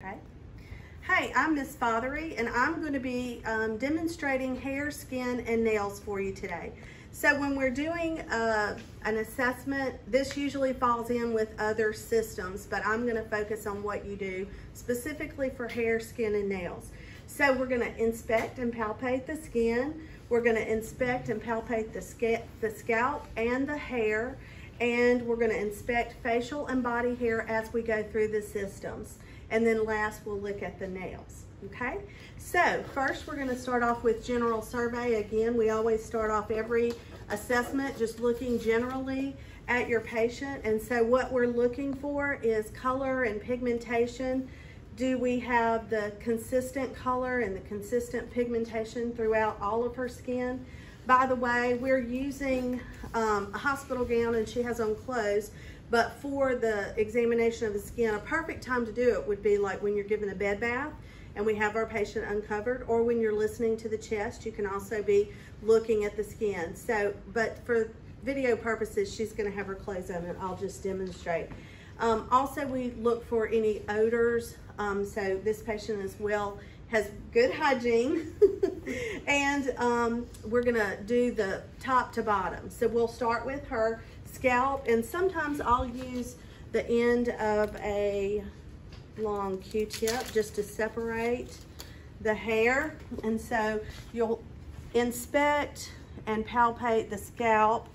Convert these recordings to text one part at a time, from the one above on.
Okay. Hey, I'm Miss Fothery, and I'm going to be um, demonstrating hair, skin, and nails for you today. So when we're doing uh, an assessment, this usually falls in with other systems, but I'm going to focus on what you do specifically for hair, skin, and nails. So we're going to inspect and palpate the skin. We're going to inspect and palpate the, sca the scalp and the hair, and we're going to inspect facial and body hair as we go through the systems. And then last, we'll look at the nails, okay? So first, we're gonna start off with general survey. Again, we always start off every assessment just looking generally at your patient. And so what we're looking for is color and pigmentation. Do we have the consistent color and the consistent pigmentation throughout all of her skin? By the way, we're using um, a hospital gown and she has on clothes, but for the examination of the skin, a perfect time to do it would be like when you're given a bed bath and we have our patient uncovered, or when you're listening to the chest, you can also be looking at the skin. So, but for video purposes, she's gonna have her clothes on and I'll just demonstrate. Um, also, we look for any odors. Um, so this patient as well has good hygiene. and um, we're gonna do the top to bottom. So we'll start with her scalp and sometimes I'll use the end of a long Q-tip just to separate the hair. And so you'll inspect and palpate the scalp.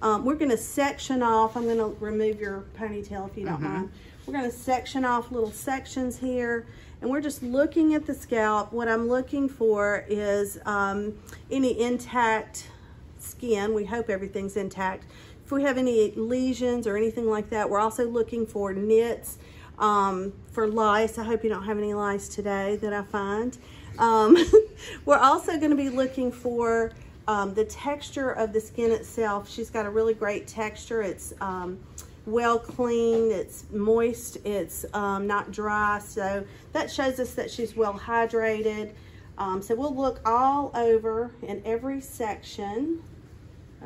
Um, we're gonna section off, I'm gonna remove your ponytail if you don't mm -hmm. mind. We're gonna section off little sections here and we're just looking at the scalp. What I'm looking for is um, any intact skin. We hope everything's intact. If we have any lesions or anything like that, we're also looking for nits um, for lice. I hope you don't have any lice today that I find. Um, we're also gonna be looking for um, the texture of the skin itself. She's got a really great texture. It's um, well cleaned, it's moist, it's um, not dry. So that shows us that she's well hydrated. Um, so we'll look all over in every section.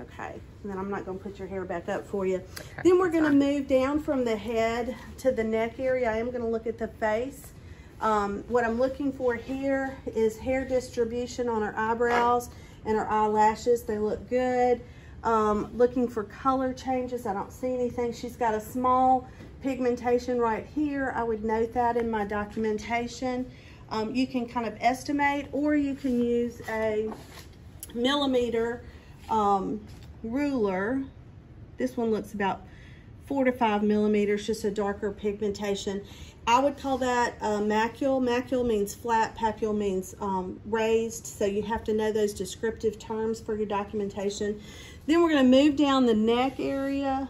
Okay, and then I'm not gonna put your hair back up for you. Okay, then we're gonna fine. move down from the head to the neck area. I am gonna look at the face. Um, what I'm looking for here is hair distribution on her eyebrows and her eyelashes. They look good. Um, looking for color changes. I don't see anything. She's got a small pigmentation right here. I would note that in my documentation. Um, you can kind of estimate or you can use a millimeter um, ruler. This one looks about four to five millimeters, just a darker pigmentation. I would call that uh, macule. Macule means flat, papule means um, raised, so you have to know those descriptive terms for your documentation. Then we're gonna move down the neck area.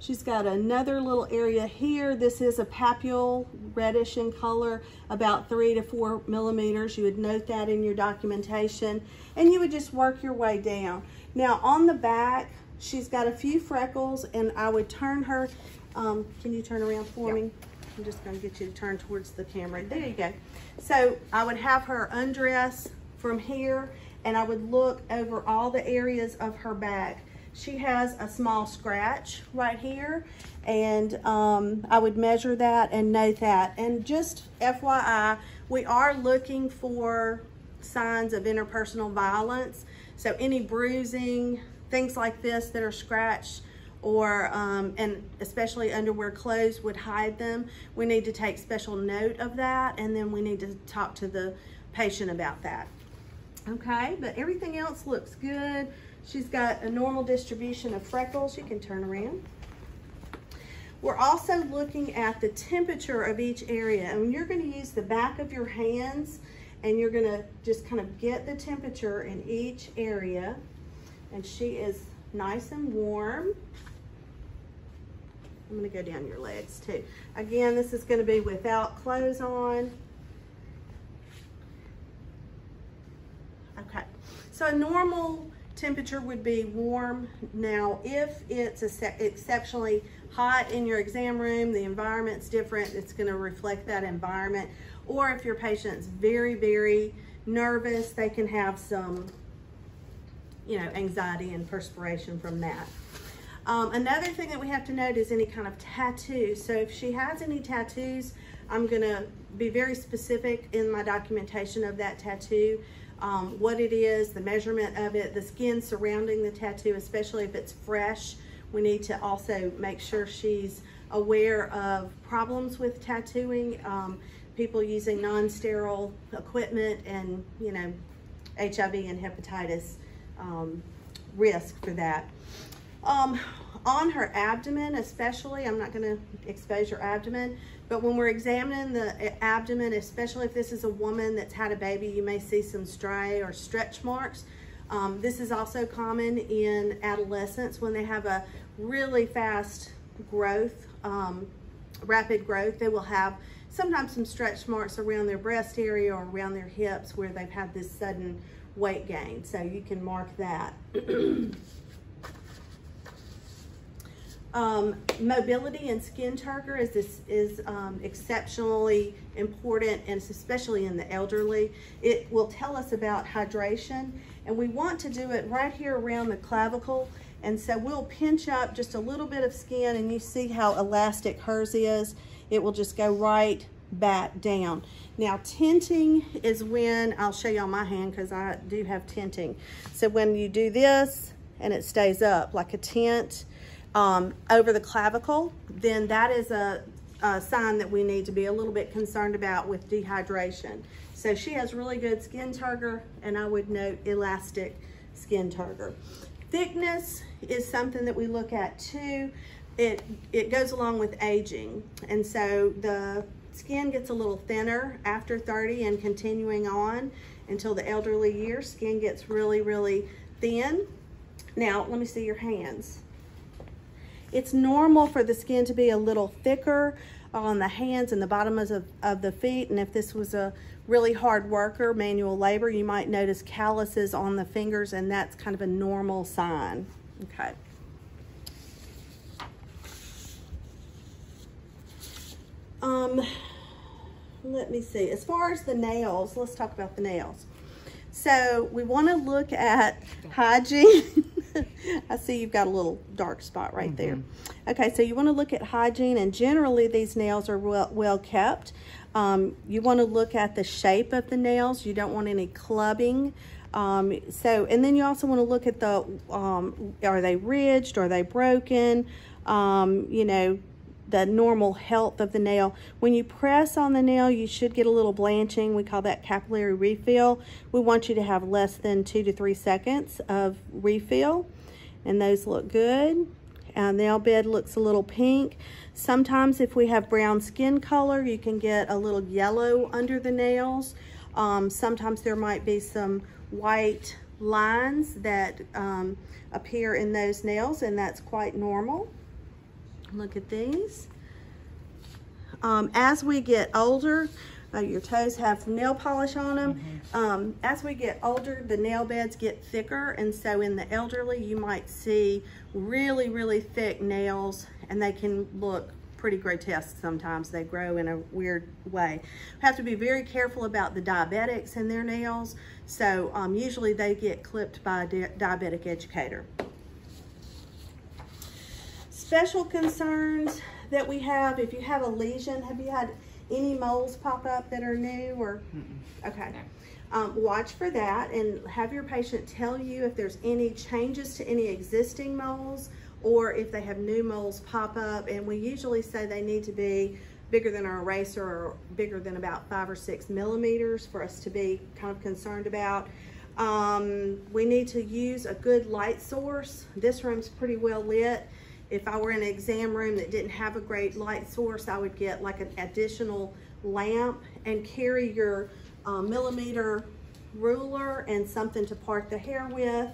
She's got another little area here. This is a papule, reddish in color, about three to four millimeters. You would note that in your documentation, and you would just work your way down. Now on the back, she's got a few freckles, and I would turn her um, can you turn around for me? I'm just gonna get you to turn towards the camera. There you go. So I would have her undress from here and I would look over all the areas of her back. She has a small scratch right here and um, I would measure that and note that. And just FYI, we are looking for signs of interpersonal violence. So any bruising, things like this that are scratched, or um, and especially underwear clothes would hide them. We need to take special note of that and then we need to talk to the patient about that. Okay, but everything else looks good. She's got a normal distribution of freckles. You can turn around. We're also looking at the temperature of each area and you're gonna use the back of your hands and you're gonna just kind of get the temperature in each area. And she is nice and warm. I'm gonna go down your legs too. Again, this is gonna be without clothes on. Okay, so normal temperature would be warm. Now, if it's exceptionally hot in your exam room, the environment's different, it's gonna reflect that environment. Or if your patient's very, very nervous, they can have some, you know, anxiety and perspiration from that. Um, another thing that we have to note is any kind of tattoo. So if she has any tattoos, I'm gonna be very specific in my documentation of that tattoo. Um, what it is, the measurement of it, the skin surrounding the tattoo, especially if it's fresh. We need to also make sure she's aware of problems with tattooing, um, people using non-sterile equipment and, you know, HIV and hepatitis um, risk for that. On her abdomen especially, I'm not gonna expose your abdomen, but when we're examining the abdomen, especially if this is a woman that's had a baby, you may see some striae or stretch marks. Um, this is also common in adolescents when they have a really fast growth, um, rapid growth. They will have sometimes some stretch marks around their breast area or around their hips where they've had this sudden weight gain. So you can mark that. Um, mobility and skin turgor is this is um, exceptionally important and especially in the elderly. It will tell us about hydration and we want to do it right here around the clavicle and so we'll pinch up just a little bit of skin and you see how elastic hers is. It will just go right back down. Now tenting is when, I'll show you on my hand because I do have tenting. So when you do this and it stays up like a tent, um, over the clavicle, then that is a, a sign that we need to be a little bit concerned about with dehydration. So she has really good skin turgor, and I would note elastic skin turgor. Thickness is something that we look at too. It, it goes along with aging. And so the skin gets a little thinner after 30 and continuing on until the elderly years. Skin gets really, really thin. Now, let me see your hands. It's normal for the skin to be a little thicker on the hands and the bottoms of, of the feet. And if this was a really hard worker, manual labor, you might notice calluses on the fingers and that's kind of a normal sign. Okay. Um, let me see. As far as the nails, let's talk about the nails. So we want to look at hygiene. I see you've got a little dark spot right mm -hmm. there. Mm-hmm. Okay, so you want to look at hygiene, and generally these nails are well, well kept. Um, you want to look at the shape of the nails. You don't want any clubbing. Um, so, and then you also want to look at the, um, are they ridged? Are they broken? Um, you know, the normal health of the nail. When you press on the nail, you should get a little blanching. We call that capillary refill. We want you to have less than two to three seconds of refill. And those look good. Our nail bed looks a little pink. Sometimes if we have brown skin color, you can get a little yellow under the nails. Um, sometimes there might be some white lines that um, appear in those nails and that's quite normal. Look at these. Um, as we get older, uh, your toes have nail polish on them. Mm -hmm. um, as we get older, the nail beds get thicker, and so in the elderly, you might see really, really thick nails, and they can look pretty grotesque sometimes. They grow in a weird way. We have to be very careful about the diabetics and their nails, so um, usually they get clipped by a diabetic educator. Special concerns that we have, if you have a lesion, have you had any moles pop up that are new or? Mm -mm. Okay. Um, watch for that and have your patient tell you if there's any changes to any existing moles or if they have new moles pop up. And we usually say they need to be bigger than our eraser or bigger than about five or six millimeters for us to be kind of concerned about. Um, we need to use a good light source. This room's pretty well lit if I were in an exam room that didn't have a great light source, I would get like an additional lamp and carry your uh, millimeter ruler and something to part the hair with.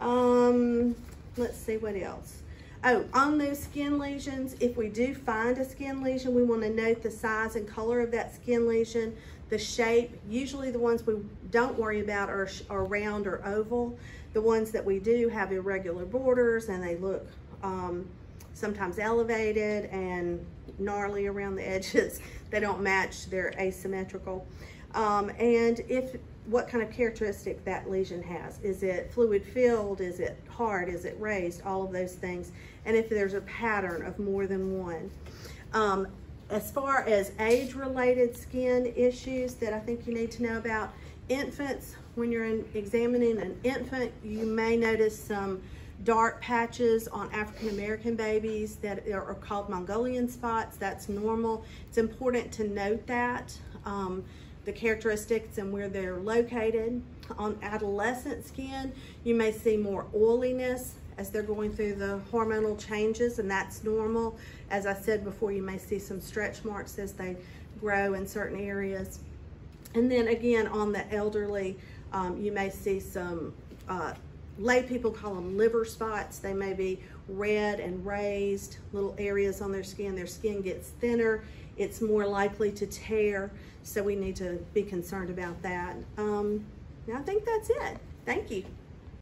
Um, let's see what else. Oh, on those skin lesions, if we do find a skin lesion, we want to note the size and color of that skin lesion, the shape. Usually the ones we don't worry about are, are round or oval. The ones that we do have irregular borders and they look um, sometimes elevated and gnarly around the edges. they don't match, they're asymmetrical. Um, and if what kind of characteristic that lesion has. Is it fluid filled? Is it hard? Is it raised? All of those things. And if there's a pattern of more than one. Um, as far as age related skin issues that I think you need to know about, infants, when you're in, examining an infant, you may notice some dark patches on African American babies that are called Mongolian spots. That's normal. It's important to note that. Um, the characteristics and where they're located. On adolescent skin, you may see more oiliness as they're going through the hormonal changes, and that's normal. As I said before, you may see some stretch marks as they grow in certain areas. And then again, on the elderly, um, you may see some, uh, lay people call them liver spots. They may be red and raised, little areas on their skin. Their skin gets thinner. It's more likely to tear. So we need to be concerned about that. Um, I think that's it. Thank you.